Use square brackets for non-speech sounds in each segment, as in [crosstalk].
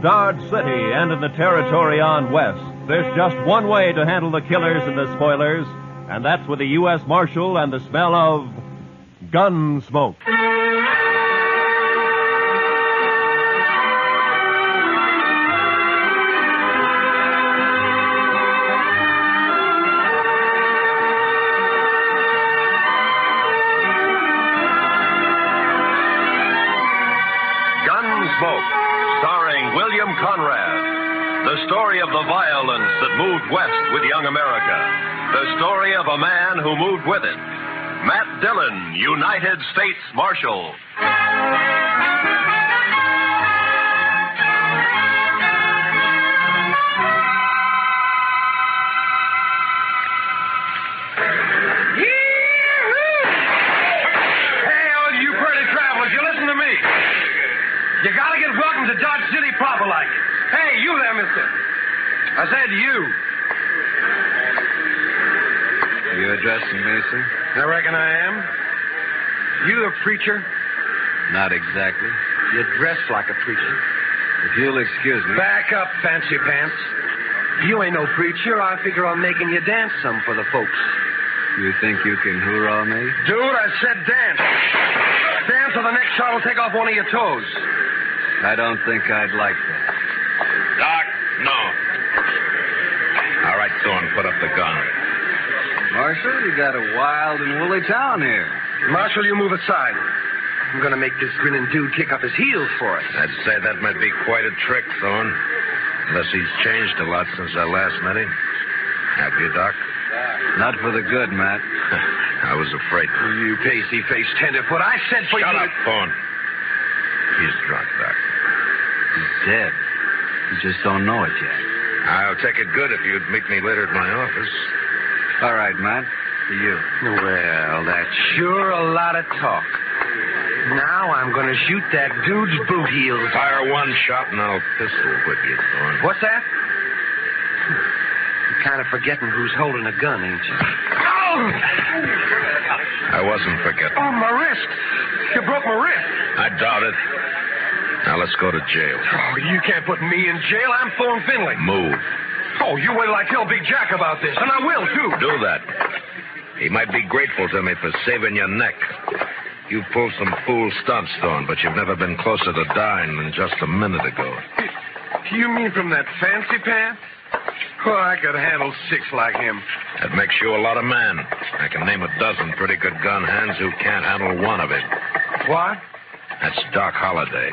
In Dodge City and in the territory on West, there's just one way to handle the killers and the spoilers, and that's with a U.S. Marshal and the smell of gun smoke. Young America. The story of a man who moved with it. Matt Dillon, United States Marshal. Preacher? Not exactly. You dress like a preacher. If you'll excuse me. Back up, fancy pants. You ain't no preacher. I figure on making you dance some for the folks. You think you can hoorah me? Dude, I said dance. Dance or the next shot will take off one of your toes. I don't think I'd like that. Doc, no. All right, Thorne, put up the gun. Marshal, you got a wild and woolly town here. Marshal, you move aside. I'm gonna make this grinning dude kick up his heels for us. I'd say that might be quite a trick, Thorne. Unless he's changed a lot since I last met him. Have you, Doc? Not for the good, Matt. [laughs] I was afraid. You pasty-faced tenderfoot. I said for Shut you. up, Thorne. He's drunk, Doc. He's dead. You just don't know it yet. I'll take it good if you'd meet me later at my office. All right, Matt. To you. Well, that's sure a lot of talk. Now I'm gonna shoot that dude's boot heels. Fire one shot and I'll pistol whip you, Thorne. What's that? You're kind of forgetting who's holding a gun, ain't you? I wasn't forgetting. Oh, my wrist. You broke my wrist. I doubt it. Now let's go to jail. Oh, you can't put me in jail. I'm Thorne Finley. Move. Oh, you wait till I tell Big Jack about this, and I will, too. Do that. He might be grateful to me for saving your neck. You pulled some fool stunts, Thorne, but you've never been closer to dying than just a minute ago. You mean from that fancy pants? Oh, I could handle six like him. That makes you a lot of man. I can name a dozen pretty good gun hands who can't handle one of it. What? That's Doc Holliday.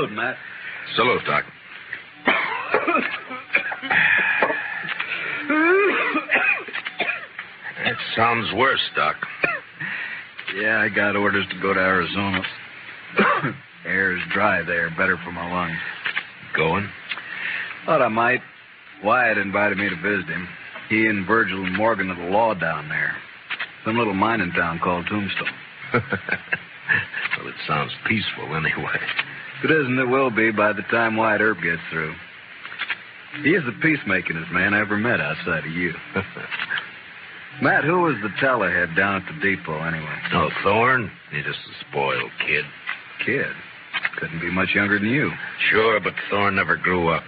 Salute, Matt. Salute, Doc. That sounds worse, Doc. Yeah, I got orders to go to Arizona. [coughs] Air's dry there, better for my lungs. Going? Thought I might. Wyatt invited me to visit him. He and Virgil and Morgan are the law down there. Some little mining town called Tombstone. [laughs] well, it sounds peaceful anyway. If it isn't, it will be by the time Wyatt Earp gets through. He is the peacemakingest man I ever met outside of you. [laughs] Matt, who was the tellerhead down at the depot anyway? Oh, Thorne? He's just a spoiled kid. Kid. Couldn't be much younger than you. Sure, but Thorne never grew up.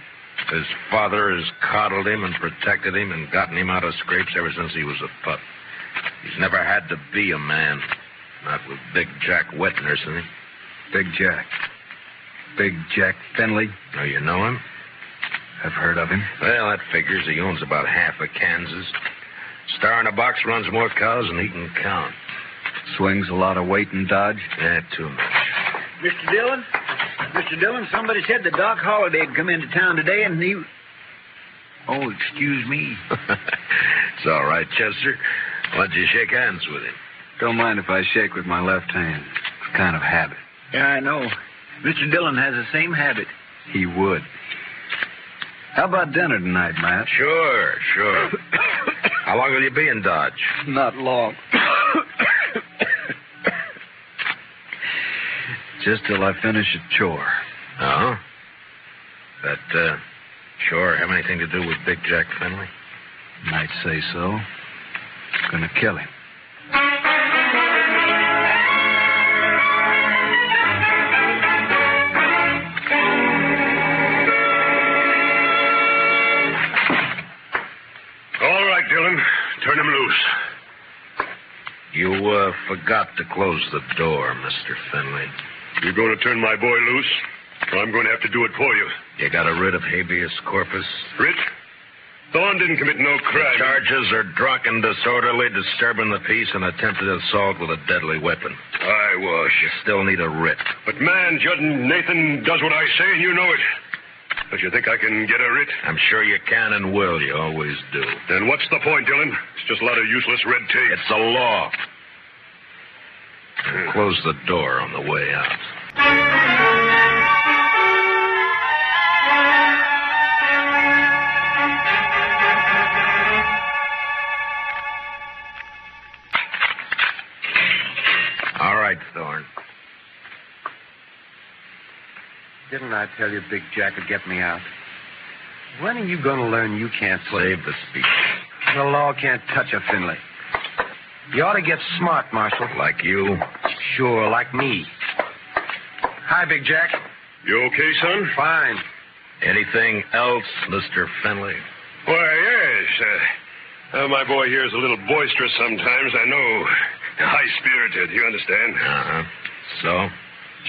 His father has coddled him and protected him and gotten him out of scrapes ever since he was a pup. He's never had to be a man. Not with Big Jack wet nursing him. Big Jack. Big Jack Finley. Oh, you know him? I've heard of him. Well, that figures. He owns about half of Kansas. Star in a box runs more cows than he can count. Swings a lot of weight in Dodge. Yeah, too much. Mr. Dillon? Mr. Dillon, somebody said that Doc Holliday had come into town today and he. Oh, excuse me. [laughs] it's all right, Chester. Why don't you shake hands with him? Don't mind if I shake with my left hand. It's kind of habit. Yeah, I know. Mr. Dillon has the same habit. He would. How about dinner tonight, Matt? Sure, sure. [coughs] How long will you be in Dodge? Not long. Just till I finish a chore. Oh? That, uh, chore have anything to do with Big Jack Finley? Might say so. Gonna kill him. You, uh, forgot to close the door, Mr. Finley. You're going to turn my boy loose? I'm going to have to do it for you. You got a writ of habeas corpus? Rich? Thorne didn't commit no crime. Charges are drunken, disorderly, disturbing the peace, and attempted assault with a deadly weapon. I was. You still need a writ. But man, Judge Nathan does what I say, and you know it. Don't you think I can get a writ? I'm sure you can and will. You always do. Then what's the point, Dillon? It's just a lot of useless red tape. It's a law. Close the door on the way out. Didn't I tell you Big Jack would get me out? When are you going to learn you can't play? Save the speech. The law can't touch a Finley. You ought to get smart, Marshal. Like you. Sure, like me. Hi, Big Jack. You okay, son? Fine. Anything else, Mr. Finley? Why, yes. Uh, uh, my boy here is a little boisterous sometimes, I know. High spirited, you understand? Uh huh. So?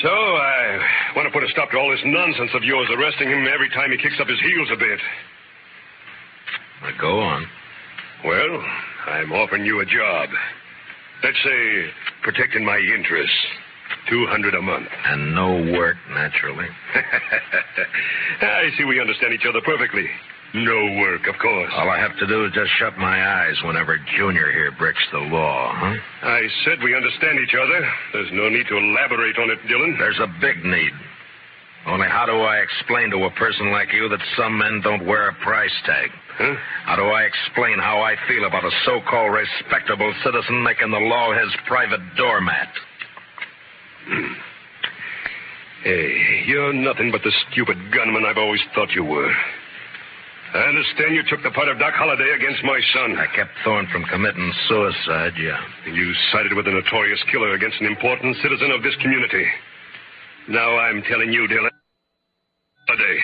So, I want to put a stop to all this nonsense of yours arresting him every time he kicks up his heels a bit. Now go on. Well, I'm offering you a job. Let's say protecting my interests. Two hundred a month. And no work, naturally. [laughs] I see we understand each other perfectly. No work, of course. All I have to do is just shut my eyes whenever Junior here breaks the law, huh? I said we understand each other. There's no need to elaborate on it, Dillon. There's a big need. Only how do I explain to a person like you that some men don't wear a price tag? Huh? How do I explain how I feel about a so-called respectable citizen making the law his private doormat? [clears throat] Hey, you're nothing but the stupid gunman I've always thought you were. I understand you took the part of Doc Holliday against my son. I kept Thorne from committing suicide, yeah. You sided with a notorious killer against an important citizen of this community. Now I'm telling you, Dillon. Holliday.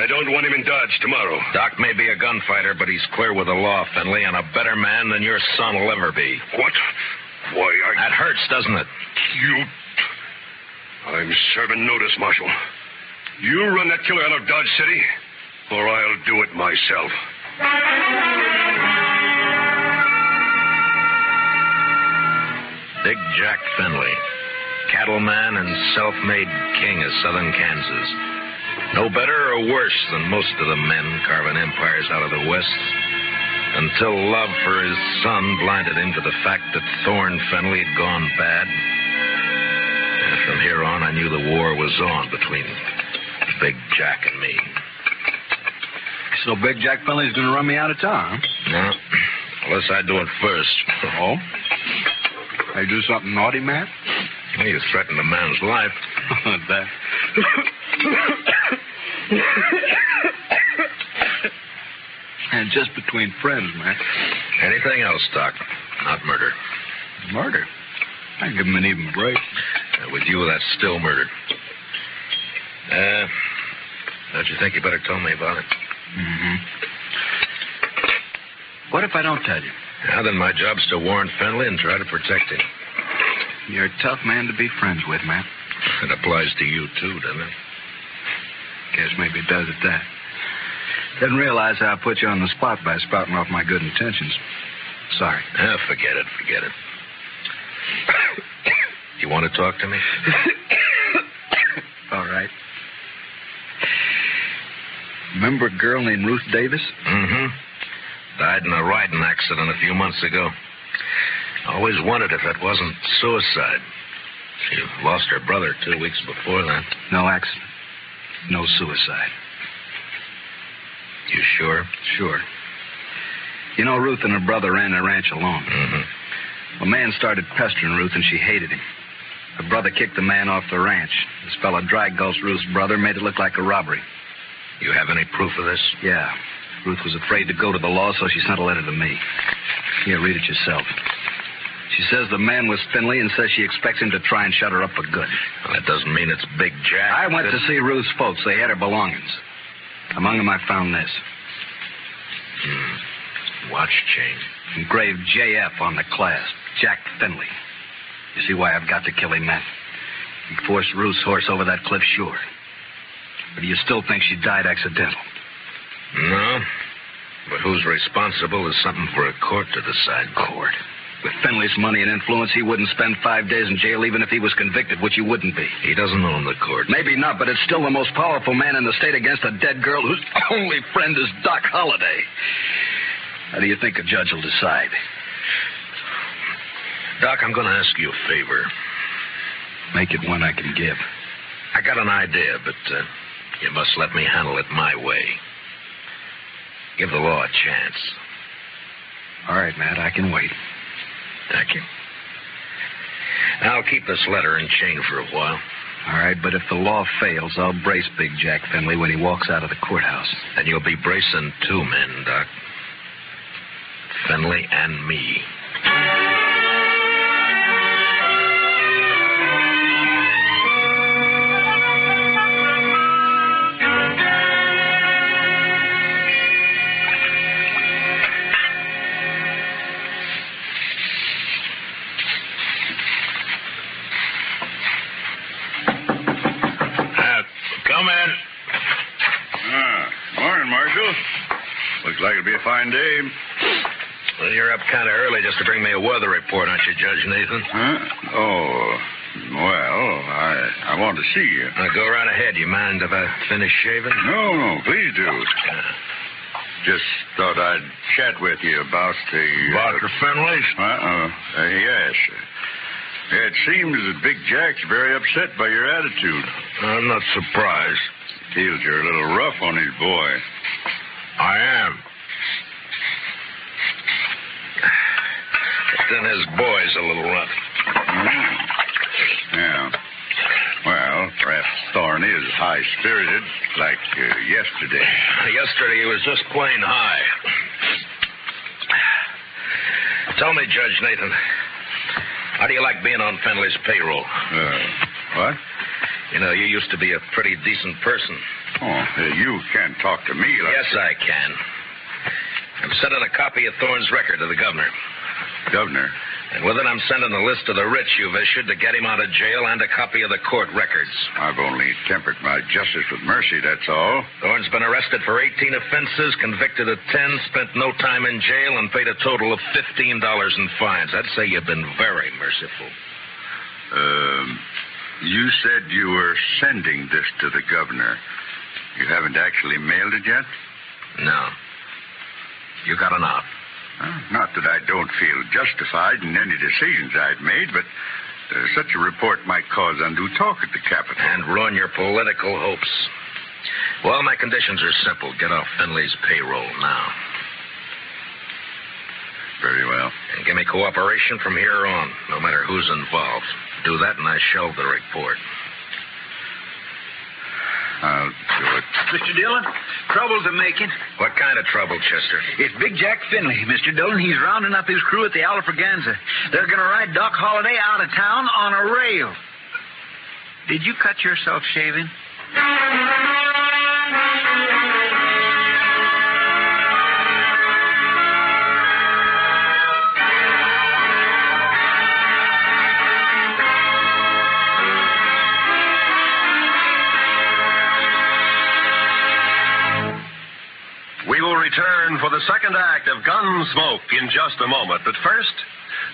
I don't want him in Dodge tomorrow. Doc may be a gunfighter, but he's clear with the law, Finley, and a better man than your son will ever be. What? Why, I. That hurts, doesn't it? You. I'm serving notice, Marshal. You run that killer out of Dodge City, or I'll do it myself. Big Jack Finley, cattleman and self-made king of southern Kansas. No better or worse than most of the men carving empires out of the West. Until love for his son blinded him to the fact that Thorne Finley had gone bad. And from here on, I knew the war was on between Big Jack and me. So Big Jack Finley's going to run me out of town, No, unless I do it first. Oh? I do something naughty, Matt? You threatened a man's life. [laughs] that. and just between friends, Matt. Anything else, Doc? Not murder. Murder. I give him an even break. Uh, with you, that's still murder. Uh, don't you think you better tell me about it? Mm-hmm. What if I don't tell you? Now, then my job's to warn Finley and try to protect him. You're a tough man to be friends with, Matt. It applies to you, too, doesn't it? Guess maybe it does at that. Didn't realize how I put you on the spot by spouting off my good intentions. Sorry. Ah, forget it, forget it. [coughs] you want to talk to me? [coughs] All right. Remember a girl named Ruth Davis? Mm-hmm. Died in a riding accident a few months ago. Always wondered if that wasn't suicide. She lost her brother two weeks before that. No accident. No suicide. You sure? Sure. You know, Ruth and her brother ran the ranch alone. Mm-hmm. A man started pestering Ruth, and she hated him. Her brother kicked the man off the ranch. This fella drygulched Ruth's brother, made it look like a robbery. You have any proof of this? Yeah. Ruth was afraid to go to the law, so she sent a letter to me. Here, read it yourself. She says the man was Finley and says she expects him to try and shut her up for good. Well, that doesn't mean it's Big Jack. I went to see Ruth's folks. They had her belongings. Among them, I found this. Hmm. Watch chain. Engraved JF on the clasp. Jack Finley. You see why I've got to kill him, Matt? He forced Ruth's horse over that cliff, sure. But do you still think she died accidental? No. But who's responsible is something for a court to decide. Court? With Finley's money and influence, he wouldn't spend five days in jail even if he was convicted, which he wouldn't be. He doesn't own the court. Maybe not, but it's still the most powerful man in the state against a dead girl whose [laughs] only friend is Doc Holliday. How do you think a judge will decide? Doc, I'm going to ask you a favor. Make it one I can give. I got an idea, but uh, you must let me handle it my way. Give the law a chance. All right, Matt, I can wait. Thank you. I'll keep this letter in chain for a while. All right, but if the law fails, I'll brace Big Jack Finley when he walks out of the courthouse. And you'll be bracing two men, Doc. Finley and me. Like it'll be a fine day. Well, you're up kind of early just to bring me a weather report, aren't you, Judge Nathan? Huh? Oh, well, I I want to see you. Now, go right ahead. You mind if I finish shaving? No, no, please do. Just thought I'd chat with you about the. Dr. Finley's? Uh-uh. Uh, yes. It seems that Big Jack's very upset by your attitude. I'm not surprised. Feels you're a little rough on his boy. I am. But then his boy's a little rough. Yeah. Well, perhaps Thorne is high spirited, like uh, yesterday. Yesterday he was just plain high. Tell me, Judge Nathan, how do you like being on Finley's payroll? Uh, what? You know, you used to be a pretty decent person. Oh, uh, you can't talk to me like Yes, I can. I'm sending a copy of Thorne's record to the governor. Governor. And with it, I'm sending a list of the writs you've issued to get him out of jail and a copy of the court records. I've only tempered my justice with mercy, that's all. Thorne's been arrested for 18 offenses, convicted of 10, spent no time in jail, and paid a total of $15 in fines. I'd say you've been very merciful. Um, you said you were sending this to the governor. You haven't actually mailed it yet? No. You got an out. Not that I don't feel justified in any decisions I've made, but uh, such a report might cause undue talk at the Capitol. And ruin your political hopes. Well, my conditions are simple. Get off Finley's payroll now. Very well. And give me cooperation from here on, no matter who's involved. Do that, and I shelve the report. I'll do it. Mr. Dillon, troubles are making. What kind of trouble, Chester? It's Big Jack Finley, Mr. Dillon. He's rounding up his crew at the Alfraganza. They're going to ride Doc Holliday out of town on a rail. Did you cut yourself shaving? Of Gunsmoke in just a moment. But first,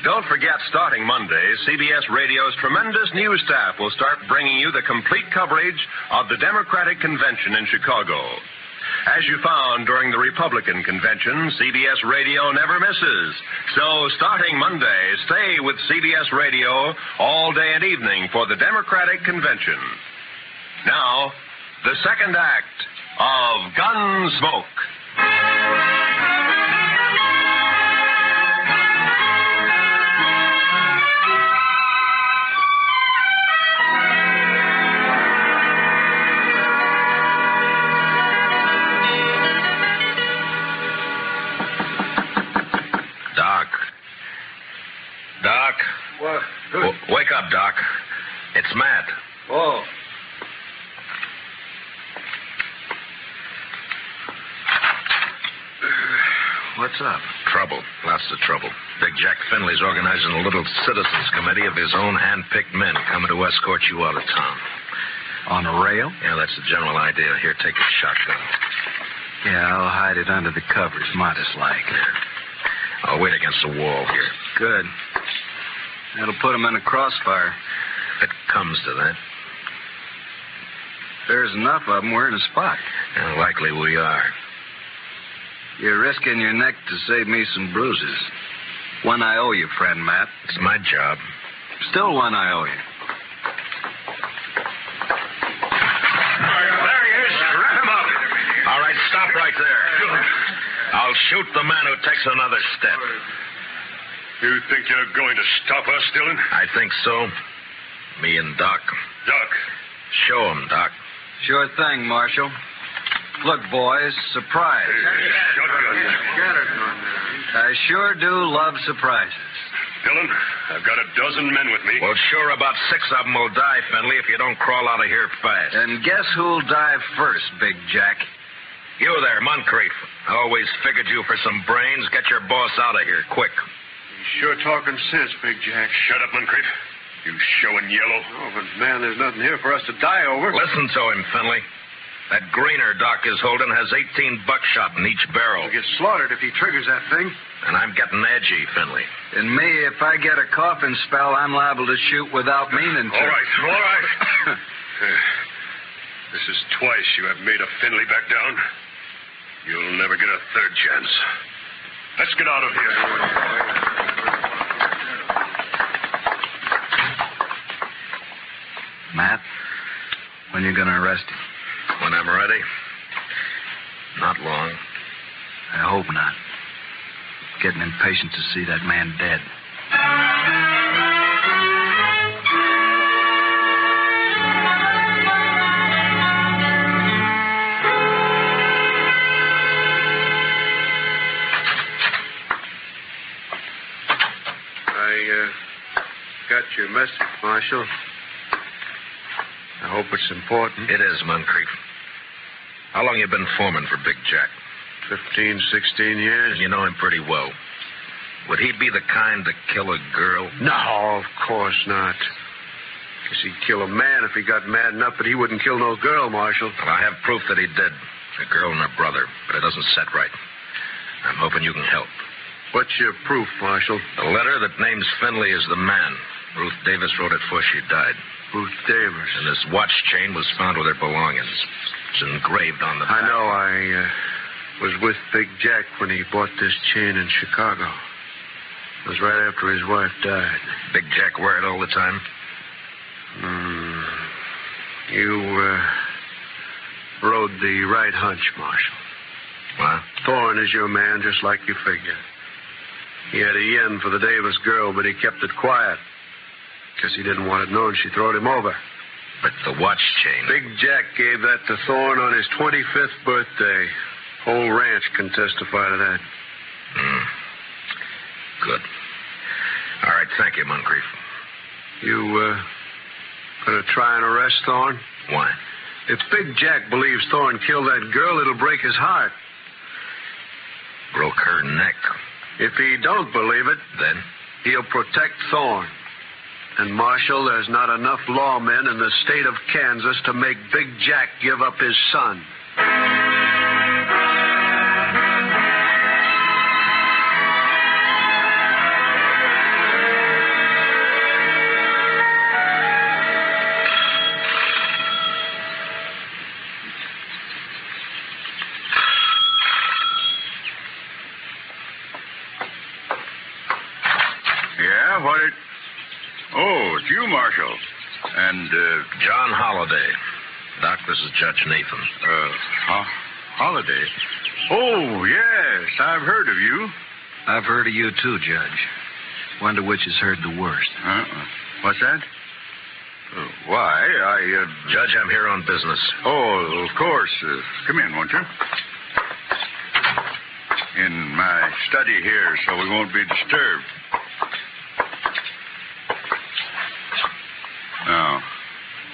don't forget starting Monday, CBS Radio's tremendous news staff will start bringing you the complete coverage of the Democratic Convention in Chicago. As you found during the Republican convention, CBS Radio never misses. So starting Monday, stay with CBS Radio all day and evening for the Democratic Convention. Now, the second act of Gunsmoke. Of trouble. Big Jack Finley's organizing a little citizens committee of his own hand-picked men coming to escort you out of town. On a rail? Yeah, that's the general idea. Here, take a shotgun. Yeah, I'll hide it under the covers, modest like. I'll wait against the wall here. Good. That'll put 'em in a crossfire. If it comes to that. There's enough of 'em. We're in a spot. Yeah, likely we are. You're risking your neck to save me some bruises. One I owe you, friend Matt. It's my job. Still one I owe you. There he is. Wrap him up. All right, stop right there. I'll shoot the man who takes another step. You think you're going to stop us, Dillon? I think so. Me and Doc. Doc, Show him, Doc. Sure thing, Marshal. Look, boys, surprise. I sure do love surprises. Dillon, I've got a dozen men with me. Well, sure, about six of them will die, Finley, if you don't crawl out of here fast. And guess who'll die first, Big Jack? You there, Moncrief. I always figured you for some brains. Get your boss out of here, quick. You sure talking sense, Big Jack. Shut up, Moncrief. You showing yellow. Oh, but man, there's nothing here for us to die over. Listen to him, Finley. That greener Doc is holding has 18 buckshot in each barrel. He'll get slaughtered if he triggers that thing. And I'm getting edgy, Finley. And me, if I get a coughing spell, I'm liable to shoot without meaning to. All right, all right. [laughs] This is twice you have made a Finley back down. You'll never get a third chance. Let's get out of here. Matt, when are you gonna arrest him? When I'm ready. Not long. I hope not. Getting impatient to see that man dead. I uh, got your message, Marshal. I hope it's important. It is, Moncrief. How long you been foreman for Big Jack? Fifteen, sixteen years. You know him pretty well. Would he be the kind to kill a girl? No, of course not. Guess he'd kill a man if he got mad enough, but he wouldn't kill no girl, Marshal. Well, I have proof that he did. A girl and her brother, but it doesn't set right. I'm hoping you can help. What's your proof, Marshal? The letter that names Finley as the man. Ruth Davis wrote it before she died. Ruth Davis. And this watch chain was found with her belongings. It's engraved on the I know. I uh, was with Big Jack when he bought this chain in Chicago. It was right after his wife died. Big Jack wear it all the time? Hmm. You uh, rode the right hunch, Marshal. What? Thorne is your man, just like you figured. He had a yen for the Davis girl, but he kept it quiet. Because he didn't want it known she throwed him over. But the watch chain. Big Jack gave that to Thorne on his 25th birthday. Whole ranch can testify to that. Hmm. Good. All right, thank you, Moncrief. You, uh, gonna try and arrest Thorne? Why? If Big Jack believes Thorne killed that girl, it'll break his heart. Broke her neck. If he don't believe it, Then? he'll protect Thorne. And, Marshal, there's not enough lawmen in the state of Kansas to make Big Jack give up his son. Uh, John Holliday. Doc, this is Judge Nathan. uh, Ho- Holliday. Oh, yes, I've heard of you. I've heard of you too, Judge. Wonder which has heard the worst. Uh, what's that? Uh, why, I, uh, Judge, I'm here on business. Oh, of course. Uh, come in, won't you? In my study here, so we won't be disturbed.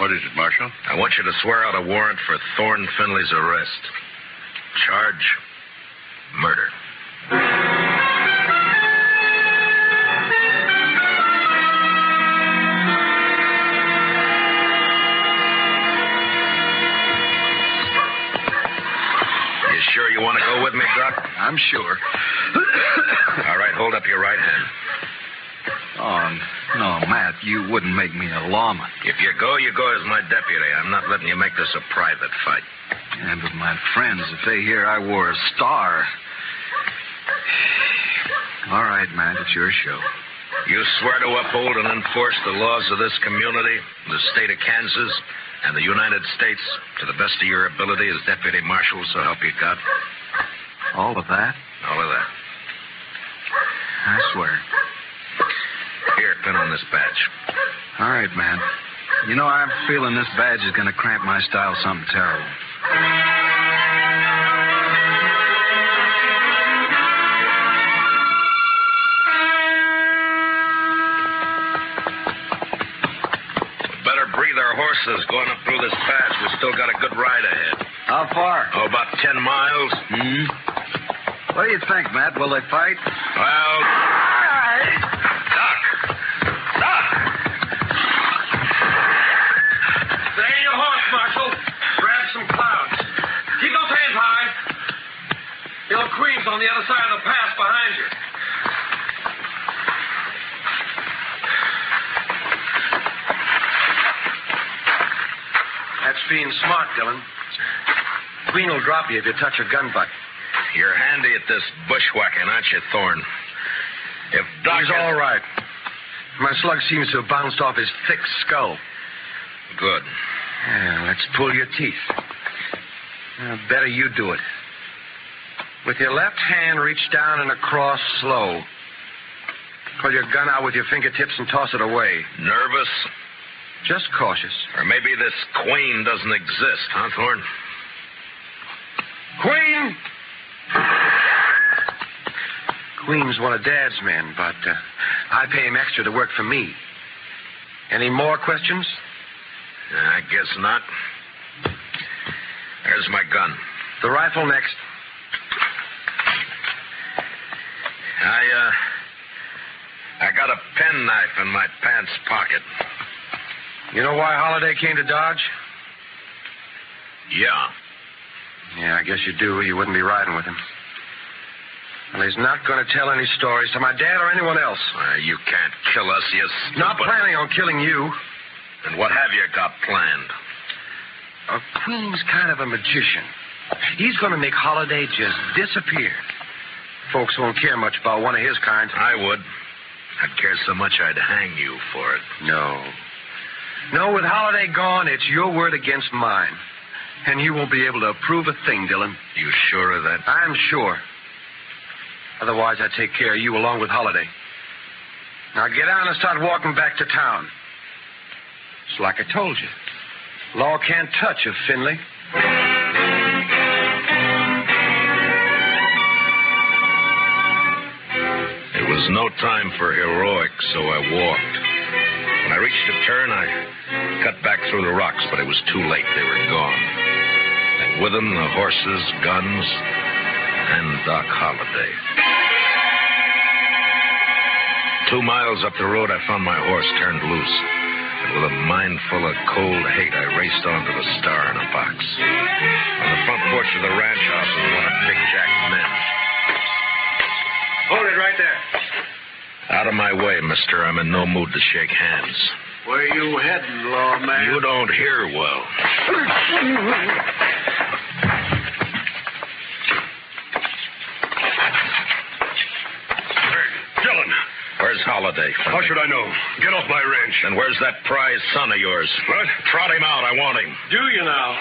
What is it, Marshal? I want you to swear out a warrant for Thorne Finley's arrest. Charge murder. You sure you want to go with me, Doc? I'm sure. All right, hold up your right hand. On no, Matt, you wouldn't make me a lawman. If you go, you go as my deputy. I'm not letting you make this a private fight. Yeah, but my friends, if they hear I wore a star. All right, Matt, it's your show. You swear to uphold and enforce the laws of this community, the state of Kansas, and the United States to the best of your ability as deputy marshal, so help you God? All of that? All of that. I swear. Here, pin on this badge. All right, man. You know, I'm feeling this badge is going to cramp my style something terrible. Better breathe our horses going up through this pass. We still got a good ride ahead. How far? Oh, about ten miles. Hmm? What do you think, Matt? Will they fight? Well, Dillon. Queen will drop you if you touch a gun butt. You're handy at this bushwhacking, aren't you, Thorne? If Doc He's all right. My slug seems to have bounced off his thick skull. Good. Yeah, let's pull your teeth. Better you do it. With your left hand, reach down and across slow. Pull your gun out with your fingertips and toss it away. Nervous? Just cautious. Or maybe this queen doesn't exist, huh, Thorne? Queen! Queen's one of Dad's men, but uh, I pay him extra to work for me. Any more questions? I guess not. There's my gun. The rifle next. I, uh. I got a penknife in my pants pocket. You know why Holliday came to Dodge? Yeah. Yeah, I guess you do. You wouldn't be riding with him. Well, he's not going to tell any stories to my dad or anyone else. Uh, you can't kill us, you stupid. Not planning on killing you. And what have you got planned? A queen's kind of a magician. He's going to make Holliday just disappear. Folks won't care much about one of his kind. I would. I'd care so much I'd hang you for it. No. No, with Holliday gone, it's your word against mine. And you won't be able to prove a thing, Dillon. You sure of that? I'm sure. Otherwise, I'd take care of you along with Holliday. Now get on and start walking back to town. It's like I told you. Law can't touch a Finley. It was no time for heroics, so I walked. When I reached a turn, I cut back through the rocks, but it was too late. They were gone. And with them, the horses, guns, and Doc Holliday. Two miles up the road, I found my horse turned loose. And with a mind full of cold hate, I raced on to the star in a box. On the front porch of the ranch house was one of Big Jack's men. Hold it right there. Out of my way, mister. I'm in no mood to shake hands. Where you heading, lawman? You don't hear well. Dillon, Where's Holliday? how should I know? Get off my ranch. And where's that prize son of yours? What? Trot him out. I want him. Do you now?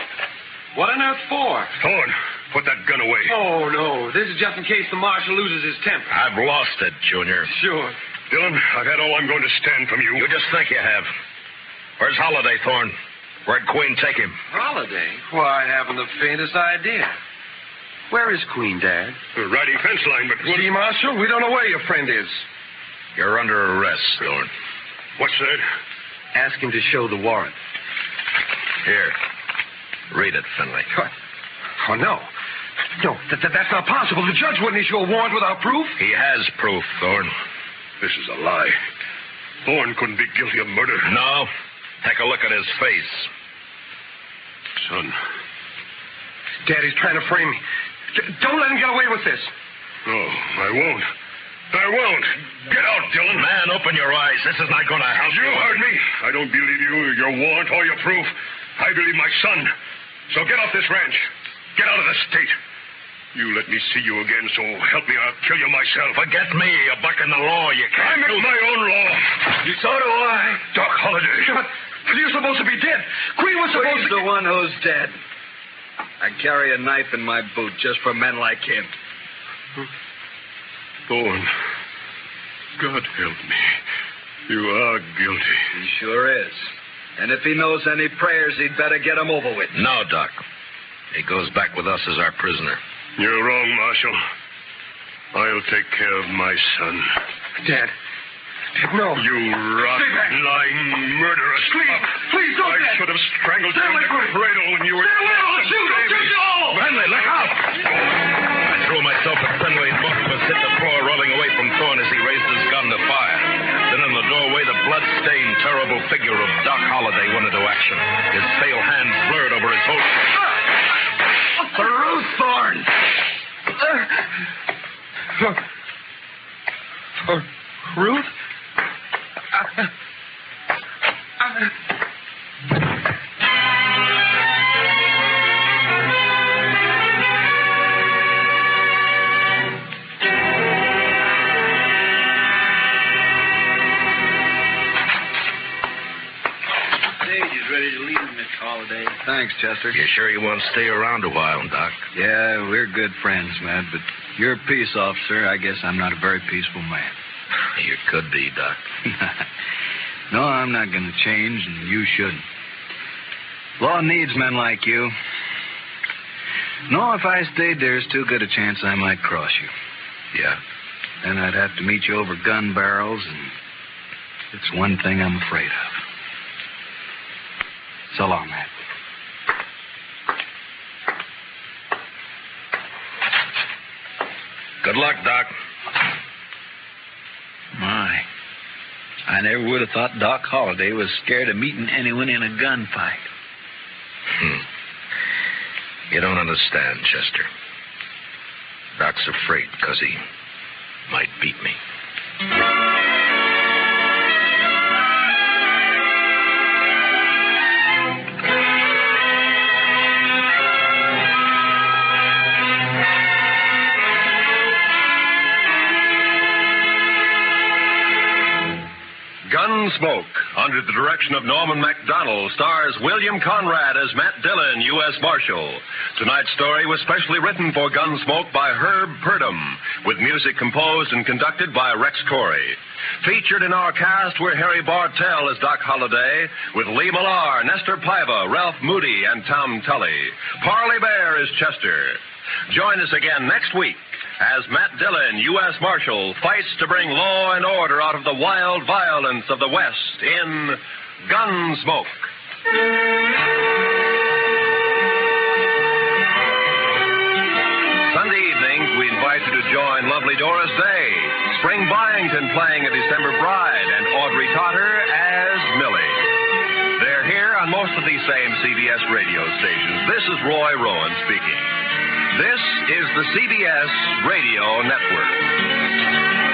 What on earth for? Thorne, put that gun away. Oh, no. This is just in case the marshal loses his temper. I've lost it, Junior. Sure. Dillon, I've had all I'm going to stand from you. You just think you have. Where's Holliday, Thorne? Where'd Queen take him? Holliday? Why, I haven't the faintest idea. Where is Queen, Dad? Uh, riding fence line, but what, See, Marshal, we don't know where your friend is. You're under arrest, Thorne. what's that? Ask him to show the warrant. Here. Read it, Finley. What? Oh, no. No, that, that, that's not possible. The judge wouldn't issue a warrant without proof. He has proof, Thorne. This is a lie. Thorne couldn't be guilty of murder. No. Take a look at his face. Son, Daddy's trying to frame me. Don't let him get away with this. No, I won't. I won't. Get out, Dillon. Man, open your eyes. This is not going to help You heard me. I don't believe you, your warrant, or your proof. I believe my son. So get off this ranch. Get out of the state. You let me see you again, so help me, I'll kill you myself. Forget me. You're bucking the law. You can't I make my own law. So do I. Doc Holliday. But you're supposed to be dead. Queen was supposed He's to... the one who's dead. I carry a knife in my boot just for men like him. Thorne. God help me. You are guilty. He sure is. And if he knows any prayers, he'd better get 'em over with. No, Doc. He goes back with us as our prisoner. You're wrong, Marshal. I'll take care of my son. Dad. Dad, no. You rotten, lying, murderous Please, pup. please don't, I Dad. should have strangled Stay you in the from cradle when you were Stay away, I'll shoot, I'll shoot you all. Finley, look out! I threw myself at Finley and both of us hit the floor, rolling away from Thorne as he raised his gun to fire. Then in the doorway, the blood-stained, terrible figure of Doc Holliday went into action. His pale hands blurred over his holster. Ruth Thorne. Ruth? Stage Thanks, Chester. You sure you won't stay around a while, Doc? Yeah, we're good friends, Matt, but you're a peace officer. I guess I'm not a very peaceful man. [laughs] You could be, Doc. [laughs] no, I'm not going to change, and you shouldn't. Law needs men like you. No, if I stayed, there, there's too good a chance I might cross you. Yeah. Then I'd have to meet you over gun barrels, and it's one thing I'm afraid of. So long, Matt. Good luck, Doc. My. I never would have thought Doc Holliday was scared of meeting anyone in a gunfight. Hmm. You don't understand, Chester. Doc's afraid because he might beat me. Gunsmoke, under the direction of Norman Macdonnell, stars William Conrad as Matt Dillon, U.S. Marshal. Tonight's story was specially written for Gunsmoke by Herb Purdum, with music composed and conducted by Rex Koury. Featured in our cast were Harry Bartell as Doc Holliday, with Lee Millar, Nestor Paiva, Ralph Moody, and Tom Tully. Parley Baer is Chester. Join us again next week as Matt Dillon, U.S. Marshal, fights to bring law and order out of the wild violence of the West in Gunsmoke. Sunday evenings, we invite you to join lovely Doris Day, Spring Byington playing a December Bride, and Audrey Totter as Millie. They're here on most of these same CBS radio stations. This is Roy Rowan speaking. This is the CBS Radio Network.